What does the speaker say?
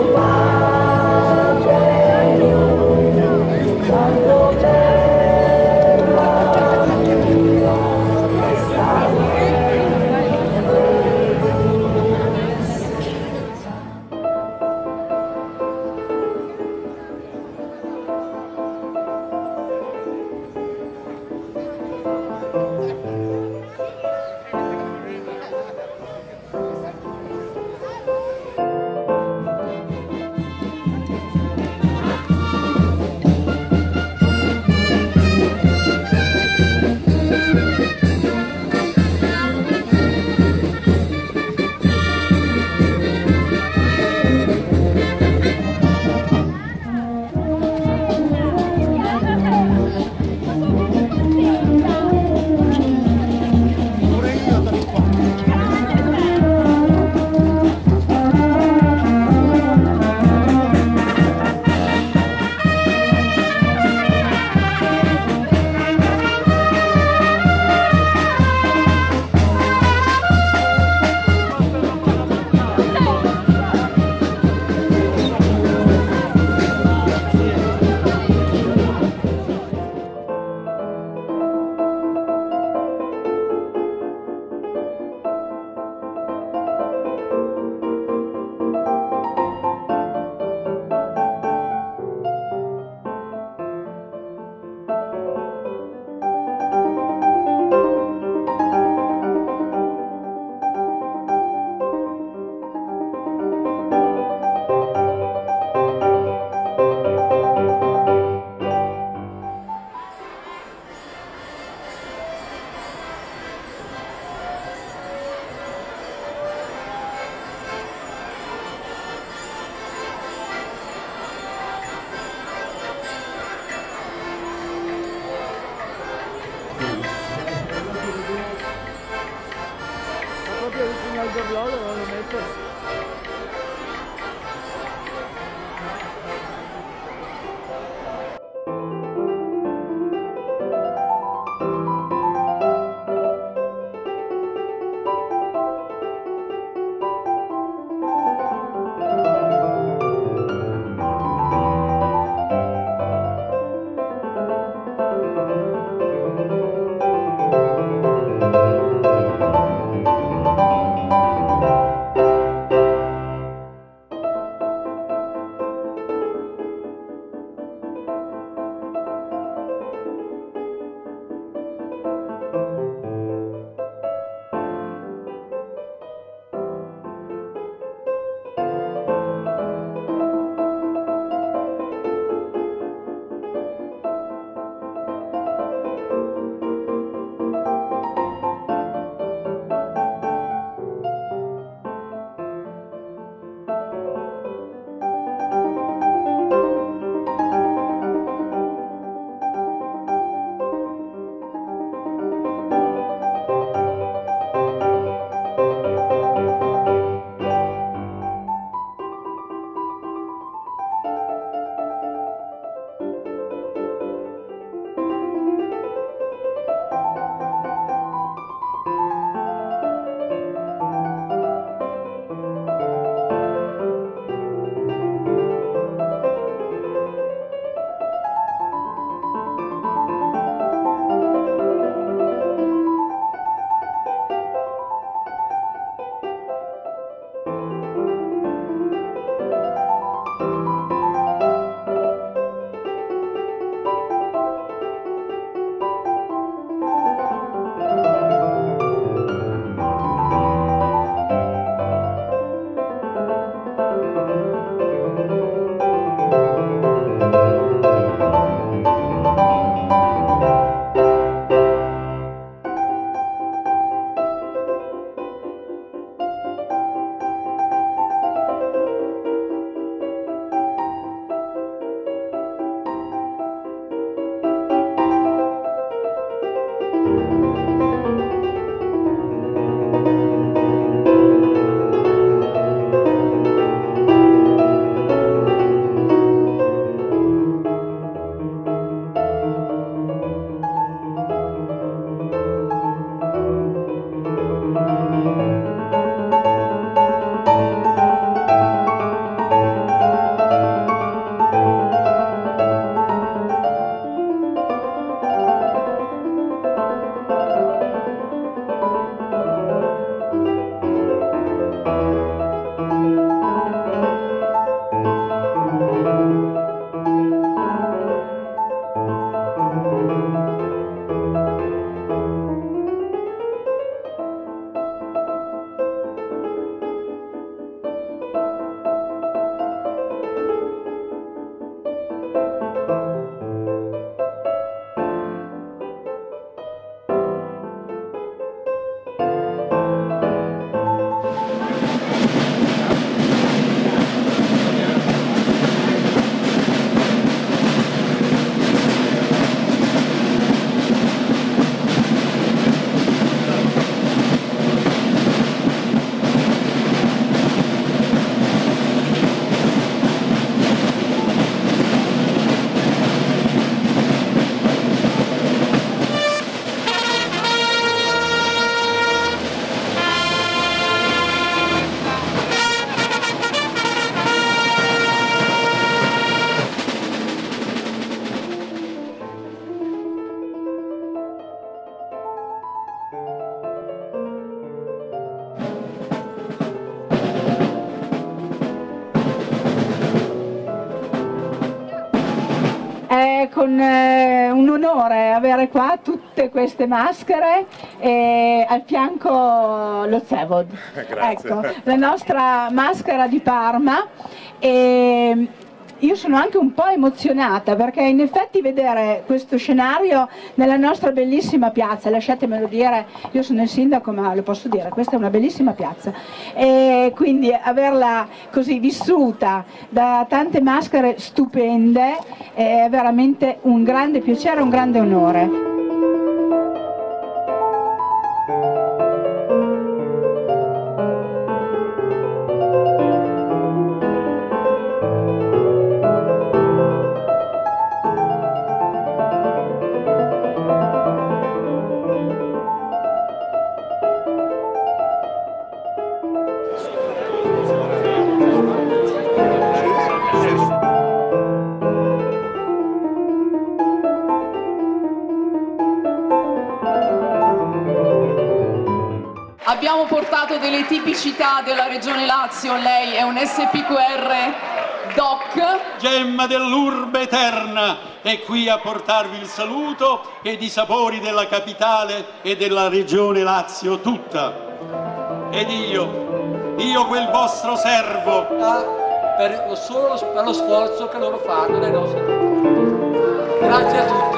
Opa! Good. Con eh, un onore avere qua tutte queste maschere e al fianco lo Zevod. Ecco, la nostra maschera di Parma. E io sono anche un po' emozionata perché in effetti vedere questo scenario nella nostra bellissima piazza, lasciatemelo dire, io sono il sindaco ma lo posso dire, questa è una bellissima piazza e quindi averla così vissuta da tante maschere stupende è veramente un grande piacere, un grande onore. Abbiamo portato delle tipicità della Regione Lazio, lei è un SPQR DOC. Gemma dell'urbe eterna è qui a portarvi il saluto ed i sapori della capitale e della Regione Lazio tutta. Ed io, io quel vostro servo, per lo, solo per lo sforzo che loro fanno nei nostri. Grazie a tutti.